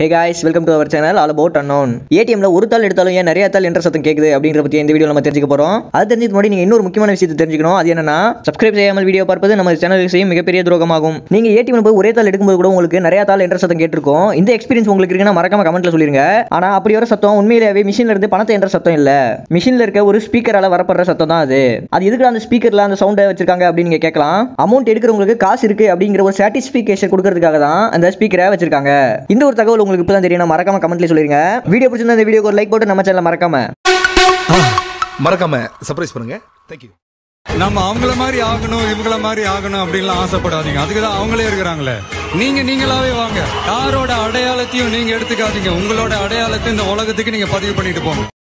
Hey guys welcome to our channel all about unknown ஏடிஎம்ல ஒரு தாள் எடுத்தாலும் ஏன் நிறைய தாள் என்ற சத்தம் கேக்குது அப்படின்ற பத்தி இந்த வீடியோ நம்ம தெரிஞ்சுக்க போறோம். அது தெரிஞ்சது முன்னாடி நீங்க இன்னொரு முக்கியமான விஷயத்தை தெரிஞ்சுக்கணும். அது என்னன்னா சப்ஸ்கிரைப் செய்யாமல் வீடியோ பார்ப்பது நம்ம சேனலுக்கு செய்யும் மிகப்பெரிய துரோகமாகும். நீங்க ஏடிஎம்ல போய் ஒரே தாள் எடுக்கும்போது கூட உங்களுக்கு நிறைய தாள் என்ற சத்தம் கேட்டிருக்கும். இந்த எக்ஸ்பீரியன்ஸ் உங்களுக்கு இருக்குன்னா மறக்காம கமெண்ட்ல சொல்லிருங்க. ஆனா அப்படி வர சத்தம் உண்மையிலேயே மிஷின்ல இருந்து பணத்தை என்ற சத்தம் இல்ல. மிஷின்ல இருக்க ஒரு ஸ்பீக்கரால வரப்படுற சத்தம் தான் அது. அது எதுக்கு அந்த ஸ்பீக்கர்ல அந்த சவுண்டை வச்சிருக்காங்க அப்படின்னு நீங்க கேட்கலாம். அமௌண்ட் எடுக்கிறவங்களுக்கு காசு இருக்கு அப்படிங்கிற ஒரு சாட்டிஸ்பிகேஷன் கொடுக்கறதுக்காக தான் அந்த ஸ்பீக்கரை வச்சிருக்காங்க. இந்த ஒரு தகவல் உங்களுக்கு இப்பதான் தெரியும் நான் மறக்காம கமெண்ட்ல சொல்லிருங்க. வீடியோ பிடிச்சிருந்தா இந்த வீடியோக்கு ஒரு லைக் போட்டு நம்ம சேனல் மறக்காம. மறக்காம சர்ப்ரைஸ் பண்ணுங்க. தேங்க்யூ நம்ம அவங்கள மாதிரி ஆகணும் இவங்கள மாதிரி ஆகணும் அப்படின்லாம் ஆசைப்படாதீங்க. அதுக்கு தான் அவங்களே இருக்கிறாங்களே. நீங்க நீங்களாவே வாங்க. யாரோட அடையாளத்தையும் நீங்க எடுத்துக்காதீங்க. உங்களோட அடையாளத்தை இந்த உலகத்துக்கு நீங்க பதிவு பண்ணிட்டு போங்க.